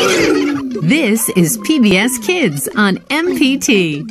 This is PBS Kids on MPT.